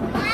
Bye.